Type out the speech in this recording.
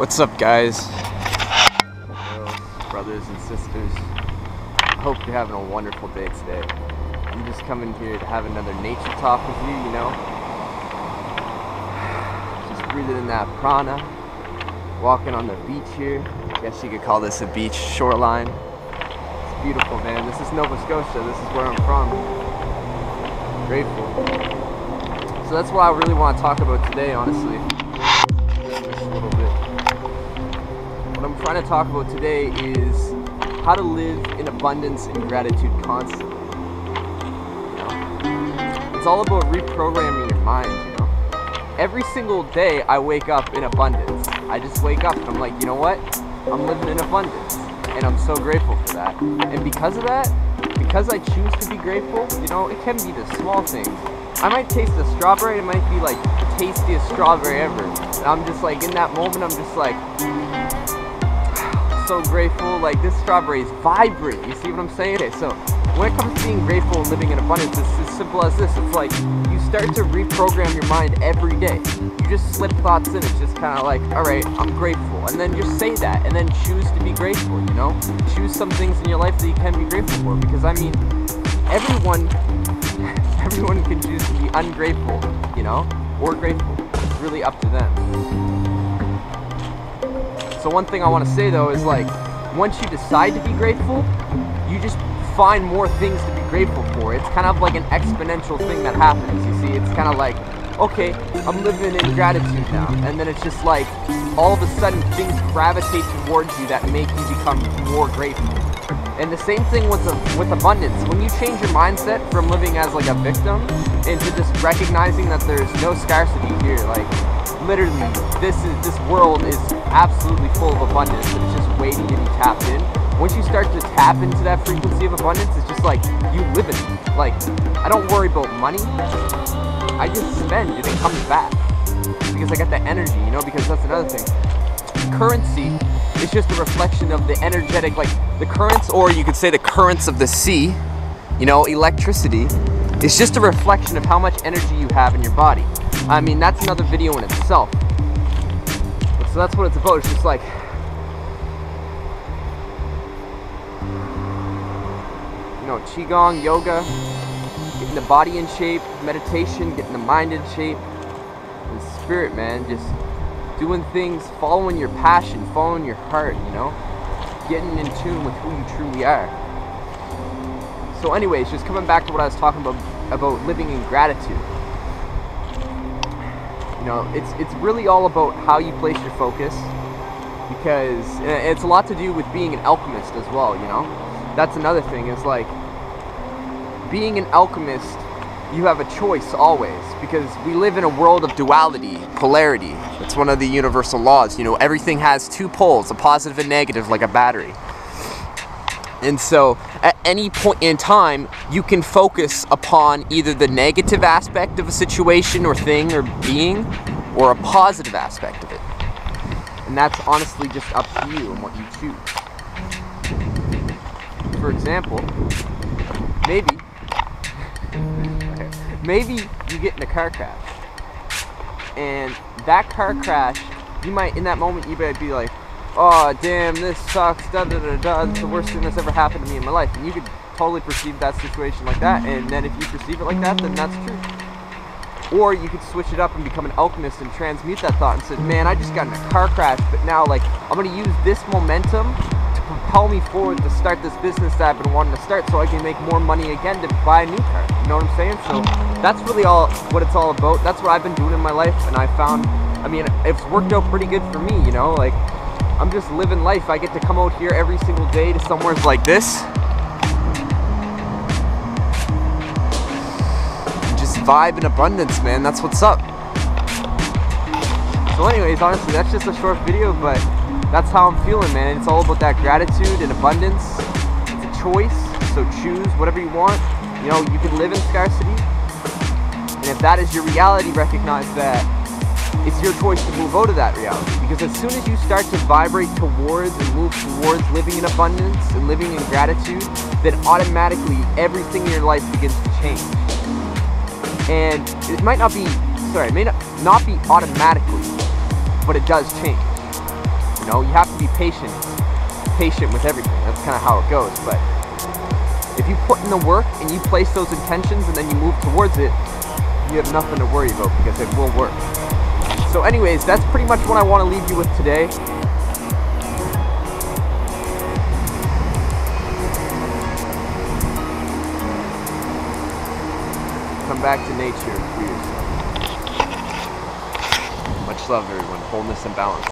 What's up, guys? Brothers and sisters. I hope you're having a wonderful day today. I'm just coming here to have another nature talk with you, you know? Just breathing in that prana, walking on the beach here. I guess you could call this a beach shoreline. It's beautiful, man. This is Nova Scotia. This is where I'm from. Grateful. So that's what I really want to talk about today, honestly. What I'm trying to talk about today is how to live in abundance and gratitude constantly. It's all about reprogramming your mind, you know. Every single day I wake up in abundance. I just wake up and I'm like, you know what? I'm living in abundance. And I'm so grateful for that. And because of that, because I choose to be grateful, you know, it can be the small things. I might taste a strawberry, it might be like the tastiest strawberry ever. And I'm just like, in that moment, I'm just like, so grateful. Like this strawberry is vibrant. You see what I'm saying? Okay, so when it comes to being grateful and living in abundance, it's as simple as this. It's like you start to reprogram your mind every day. You just slip thoughts in. It's just kind of like, all right, I'm grateful, and then just say that, and then choose to be grateful. You know, choose some things in your life that you can be grateful for. Because I mean, everyone, everyone can choose to be ungrateful. You know, or grateful. It's really up to them. So one thing I want to say though is like, once you decide to be grateful, you just find more things to be grateful for. It's kind of like an exponential thing that happens. You see, it's kind of like, okay, I'm living in gratitude now, and then it's just like, all of a sudden things gravitate towards you that make you become more grateful. And the same thing with with abundance. When you change your mindset from living as like a victim into just recognizing that there's no scarcity here, like literally this is this world is absolutely full of abundance it's just waiting to be tapped in. Once you start to tap into that frequency of abundance it's just like you live in it. Like i don't worry about money. I just spend and it comes back. Because i got that energy you know because that's another thing. Currency is just a reflection of the energetic like the currents or you could say the currents of the sea you know electricity it's just a reflection of how much energy you have in your body I mean, that's another video in itself. So that's what it's about. It's just like, you know, Qigong, yoga, getting the body in shape, meditation, getting the mind in shape, and spirit, man. Just doing things, following your passion, following your heart, you know? Getting in tune with who you truly are. So anyways, just coming back to what I was talking about, about living in gratitude. You know, it's it's really all about how you place your focus because it's a lot to do with being an alchemist as well, you know? That's another thing is like being an alchemist, you have a choice always because we live in a world of duality, polarity. It's one of the universal laws, you know, everything has two poles, a positive and negative like a battery. And so, at any point in time, you can focus upon either the negative aspect of a situation or thing or being, or a positive aspect of it. And that's honestly just up to you and what you choose. For example, maybe, maybe you get in a car crash. And that car crash, you might, in that moment, you might be like, oh damn, this sucks, da da da da, it's the worst thing that's ever happened to me in my life. And you could totally perceive that situation like that, and then if you perceive it like that, then that's true. Or you could switch it up and become an alchemist and transmute that thought and say, man, I just got in a car crash, but now like I'm gonna use this momentum to propel me forward to start this business that I've been wanting to start so I can make more money again to buy a new car. You know what I'm saying? So that's really all what it's all about. That's what I've been doing in my life and I found I mean, it's worked out pretty good for me, you know, like I'm just living life. I get to come out here every single day to somewhere like this. Just vibe in abundance, man. That's what's up. So anyways, honestly, that's just a short video, but that's how I'm feeling, man. It's all about that gratitude and abundance. It's a choice, so choose whatever you want. You know, you can live in scarcity. If that is your reality, recognize that it's your choice to move out of that reality. Because as soon as you start to vibrate towards and move towards living in abundance and living in gratitude, then automatically everything in your life begins to change. And it might not be, sorry, it may not, not be automatically, but it does change. You know, you have to be patient, patient with everything. That's kind of how it goes. But if you put in the work and you place those intentions and then you move towards it, you have nothing to worry about because it will work. So anyways, that's pretty much what I want to leave you with today. Come back to nature for yourself. Much love, everyone. Wholeness and balance.